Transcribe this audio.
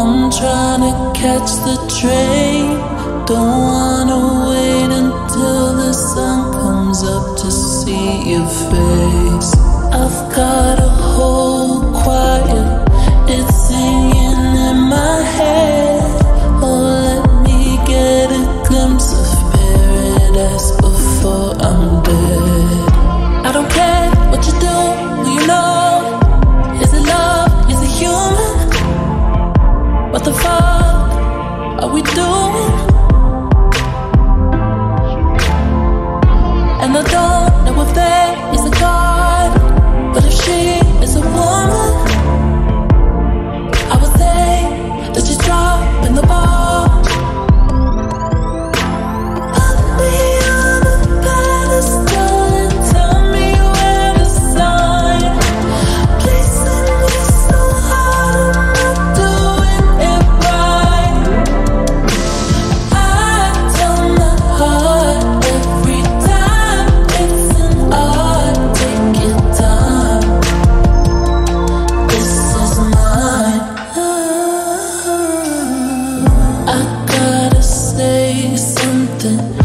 I'm trying to catch the train. Don't wanna wait until the sun comes up to see your face. I've got a whole choir, it's singing in my head. Oh, let me get a glimpse of paradise before I'm dead. I don't care what you do, you know. listen